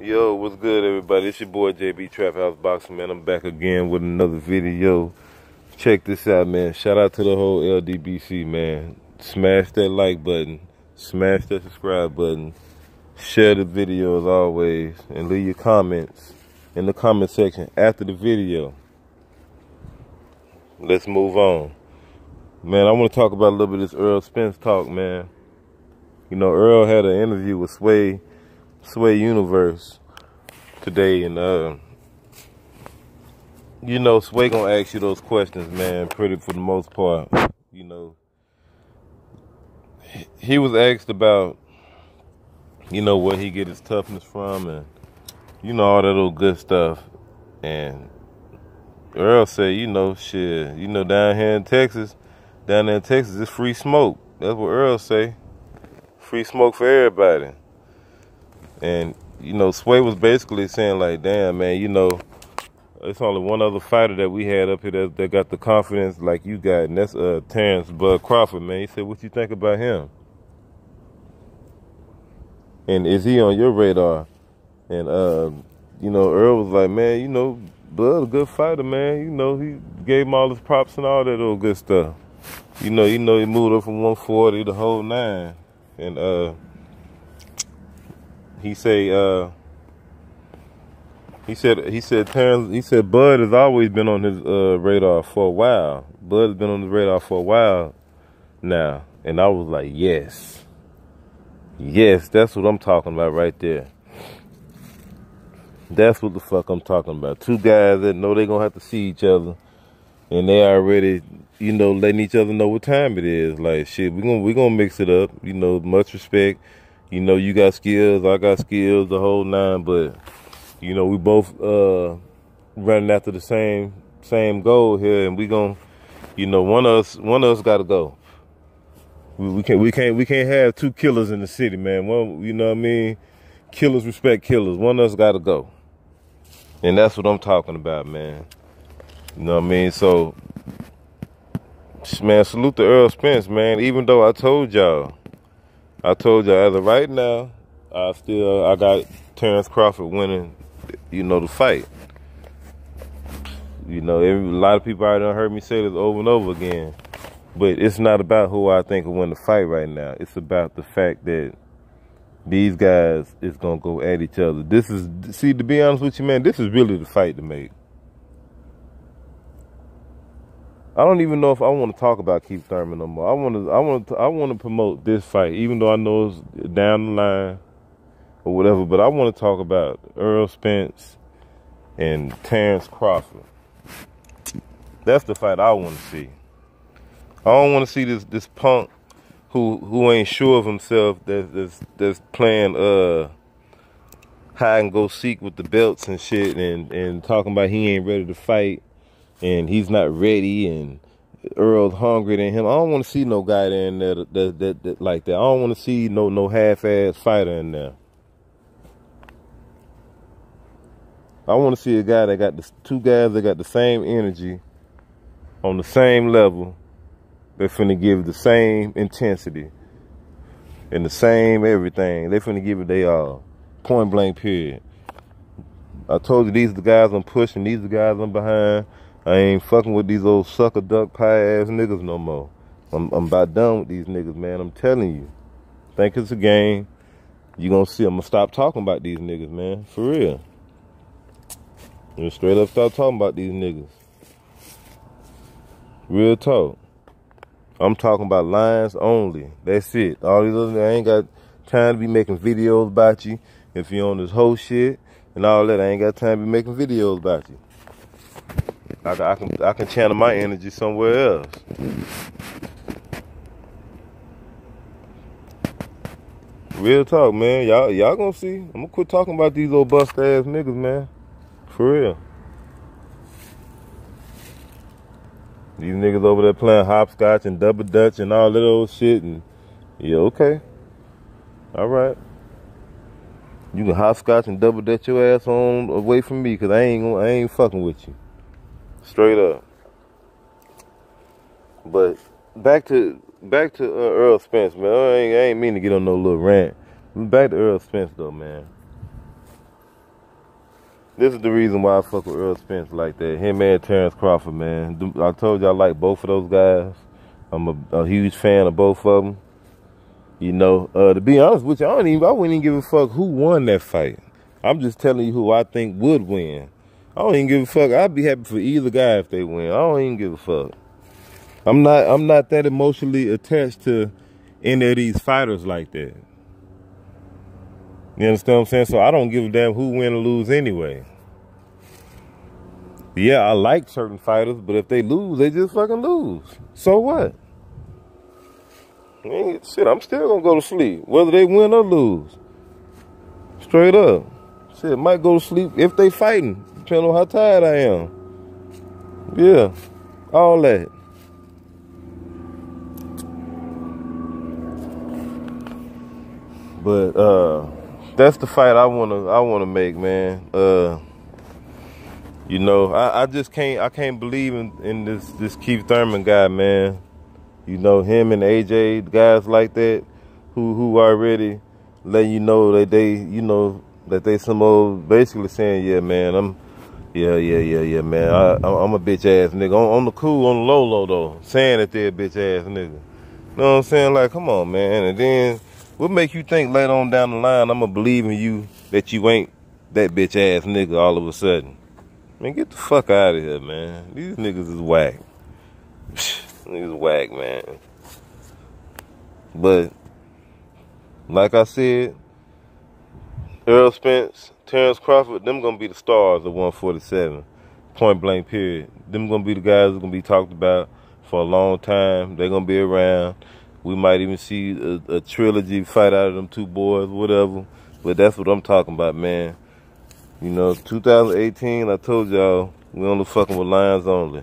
Yo, what's good, everybody? It's your boy JB Trap House Boxing, man. I'm back again with another video. Check this out, man. Shout out to the whole LDBC, man. Smash that like button, smash that subscribe button, share the video as always, and leave your comments in the comment section after the video. Let's move on. Man, I want to talk about a little bit of this Earl Spence talk, man. You know, Earl had an interview with Sway Sway Universe today, and uh, you know, Sway gonna ask you those questions, man. Pretty for the most part, you know. He was asked about, you know, where he get his toughness from, and you know all that old good stuff. And Earl said, you know, shit, you know, down here in Texas, down there in Texas, it's free smoke. That's what Earl say. Free smoke for everybody. And, you know, Sway was basically saying, like, damn, man, you know, it's only one other fighter that we had up here that, that got the confidence like you got, and that's uh, Terence Bud Crawford, man. He said, what you think about him? And is he on your radar? And, uh, you know, Earl was like, man, you know, Bud a good fighter, man. You know, he gave him all his props and all that old good stuff. You know, you know, he moved up from 140 to whole nine. And, uh, he say uh he said he said Terence he said Bud has always been on his uh, radar for a while. Bud has been on the radar for a while now. And I was like, yes. Yes, that's what I'm talking about right there. That's what the fuck I'm talking about. Two guys that know they're gonna have to see each other and they already, you know, letting each other know what time it is. Like shit, we're gonna we gonna mix it up, you know, much respect you know, you got skills, I got skills, the whole nine, but you know, we both uh running after the same same goal here and we to you know, one of us one of us gotta go. We, we can't we can't we can't have two killers in the city, man. One you know what I mean? Killers respect killers. One of us gotta go. And that's what I'm talking about, man. You know what I mean? So man, salute to Earl Spence, man. Even though I told y'all I told you as of right now, I still I got Terence Crawford winning, you know, the fight. You know, every, a lot of people already heard me say this over and over again, but it's not about who I think will win the fight right now. It's about the fact that these guys is gonna go at each other. This is see to be honest with you, man. This is really the fight to make. I don't even know if I want to talk about Keith Thurman no more. I want to, I want to, I want to promote this fight, even though I know it's down the line or whatever. But I want to talk about Earl Spence and Terence Crawford. That's the fight I want to see. I don't want to see this this punk who who ain't sure of himself that's that's, that's playing uh hide and go seek with the belts and shit and and talking about he ain't ready to fight and he's not ready and Earl's hungry than him. I don't want to see no guy in there that, that, that, that like that. I don't want to see no no half-ass fighter in there. I want to see a guy that got the two guys that got the same energy on the same level. They're finna give the same intensity and the same everything. They're finna give it they all. Point blank period. I told you these are the guys I'm pushing, these are the guys I'm behind. I ain't fucking with these old sucker duck pie ass niggas no more. I'm, I'm about done with these niggas, man. I'm telling you. Think it's a game. You gonna see I'm gonna stop talking about these niggas, man. For real. I'm straight up stop talking about these niggas. Real talk. I'm talking about lines only. That's it. All these other I ain't got time to be making videos about you. If you on this whole shit and all that, I ain't got time to be making videos about you. I, I can I can channel my energy somewhere else. Real talk, man. Y'all y'all gonna see. I'm gonna quit talking about these little bust ass niggas, man. For real. These niggas over there playing hopscotch and double dutch and all that old shit and yeah, okay. All right. You can hopscotch and double dutch your ass on away from me, cause I ain't I ain't fucking with you. Straight up. But back to back to uh, Earl Spence, man. I ain't, I ain't mean to get on no little rant. Back to Earl Spence though, man. this is the reason why I fuck with Earl Spence like that. Him and Terence Crawford, man. I told you I like both of those guys. I'm a, a huge fan of both of them. You know, uh, to be honest with you, I don't even I wouldn't even give a fuck who won that fight. I'm just telling you who I think would win. I don't even give a fuck. I'd be happy for either guy if they win. I don't even give a fuck. I'm not I'm not that emotionally attached to any of these fighters like that. You understand what I'm saying? So I don't give a damn who win or lose anyway. Yeah, I like certain fighters, but if they lose, they just fucking lose. So what? Man, shit, I'm still gonna go to sleep, whether they win or lose. Straight up. Shit, might go to sleep if they fighting, how tired I am. Yeah, all that. But uh that's the fight I wanna I wanna make, man. Uh you know, I, I just can't I can't believe in, in this this Keith Thurman guy, man. You know, him and AJ, guys like that, who who already let you know that they, you know, that they some old basically saying, yeah, man, I'm yeah, yeah, yeah, yeah, man. I, I'm a bitch ass nigga. On, on the cool, on the low low though, saying that they're a bitch ass nigga. You know what I'm saying? Like, come on, man. And then what make you think later on down the line I'ma believe in you that you ain't that bitch ass nigga all of a sudden? Man, get the fuck out of here, man. These niggas is whack. niggas whack, man. But like I said, Errol Spence, Terence Crawford, them gonna be the stars of 147. Point blank period. Them gonna be the guys that gonna be talked about for a long time. They're gonna be around. We might even see a, a, trilogy fight out of them two boys, whatever. But that's what I'm talking about, man. You know, 2018, I told y'all, we only fucking with lions only.